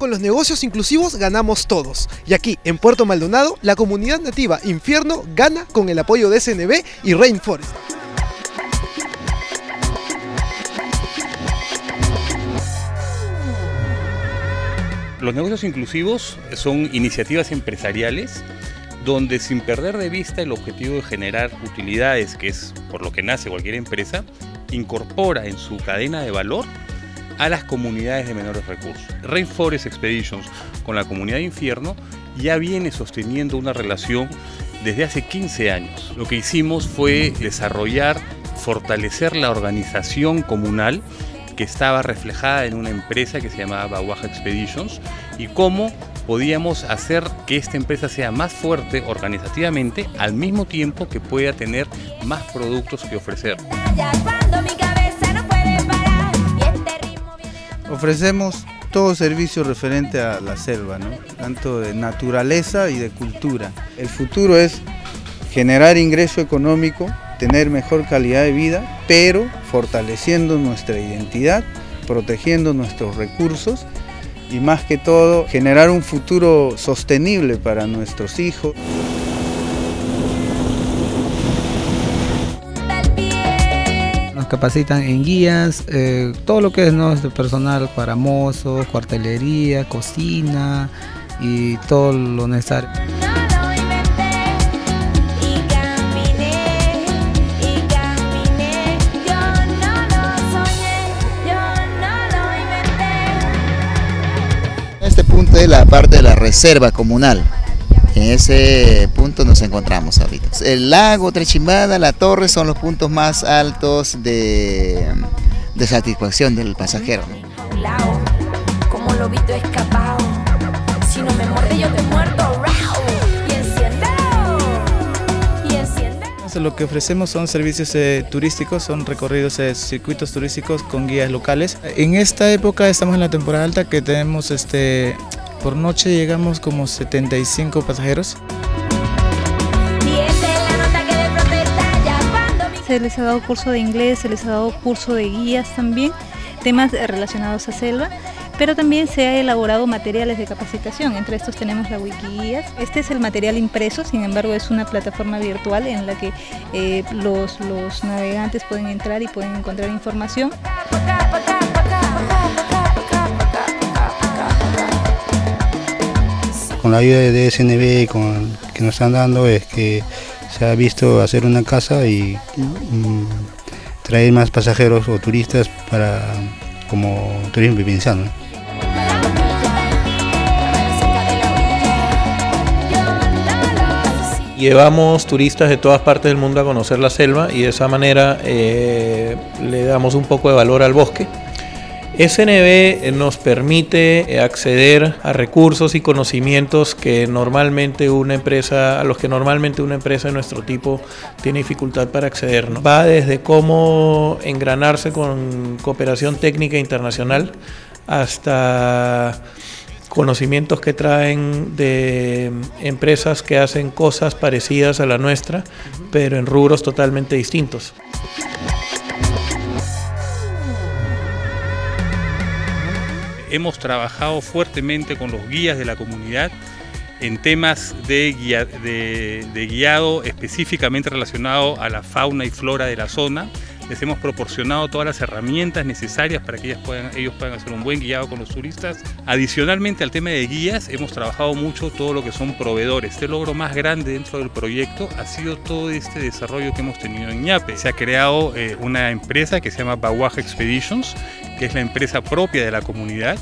con los negocios inclusivos ganamos todos. Y aquí, en Puerto Maldonado, la comunidad nativa Infierno gana con el apoyo de SNB y Rainforest. Los negocios inclusivos son iniciativas empresariales donde sin perder de vista el objetivo de generar utilidades, que es por lo que nace cualquier empresa, incorpora en su cadena de valor a las comunidades de menores recursos. Rainforest Expeditions con la comunidad de Infierno ya viene sosteniendo una relación desde hace 15 años. Lo que hicimos fue desarrollar, fortalecer la organización comunal que estaba reflejada en una empresa que se llamaba Baguaja Expeditions y cómo podíamos hacer que esta empresa sea más fuerte organizativamente al mismo tiempo que pueda tener más productos que ofrecer. Ofrecemos todo servicio referente a la selva, tanto de naturaleza y de cultura. El futuro es generar ingreso económico tener mejor calidad de vida, pero fortaleciendo nuestra identidad, protegiendo nuestros recursos y más que todo generar un futuro sostenible para nuestros hijos. Capacitan en guías, eh, todo lo que es ¿no? de personal para mozos, cuartelería, cocina y todo lo necesario. punto es la parte de la reserva comunal. En ese punto nos encontramos ahorita. El lago Trechimbada, la torre son los puntos más altos de, de satisfacción del pasajero. Como lobito escapado, si no me muerde yo te muerto. Lo que ofrecemos son servicios eh, turísticos, son recorridos de circuitos turísticos con guías locales. En esta época estamos en la temporada alta que tenemos este por noche llegamos como 75 pasajeros. Se les ha dado curso de inglés, se les ha dado curso de guías también, temas relacionados a selva pero también se ha elaborado materiales de capacitación, entre estos tenemos la Wikiguías. Este es el material impreso, sin embargo es una plataforma virtual en la que eh, los navegantes pueden entrar y pueden encontrar información. Con la ayuda de SNB con, que nos están dando es que se ha visto hacer una casa y mm, traer más pasajeros o turistas para como turismo vivencial. llevamos turistas de todas partes del mundo a conocer la selva y de esa manera eh, le damos un poco de valor al bosque. SNB nos permite acceder a recursos y conocimientos que normalmente una empresa, a los que normalmente una empresa de nuestro tipo tiene dificultad para acceder. Va desde cómo engranarse con cooperación técnica internacional hasta conocimientos que traen de empresas que hacen cosas parecidas a la nuestra, pero en rubros totalmente distintos. Hemos trabajado fuertemente con los guías de la comunidad en temas de, de guiado específicamente relacionado a la fauna y flora de la zona les hemos proporcionado todas las herramientas necesarias para que ellos puedan hacer un buen guiado con los turistas. Adicionalmente al tema de guías, hemos trabajado mucho todo lo que son proveedores. Este logro más grande dentro del proyecto ha sido todo este desarrollo que hemos tenido en ñape. Se ha creado eh, una empresa que se llama Baguaja Expeditions, que es la empresa propia de la comunidad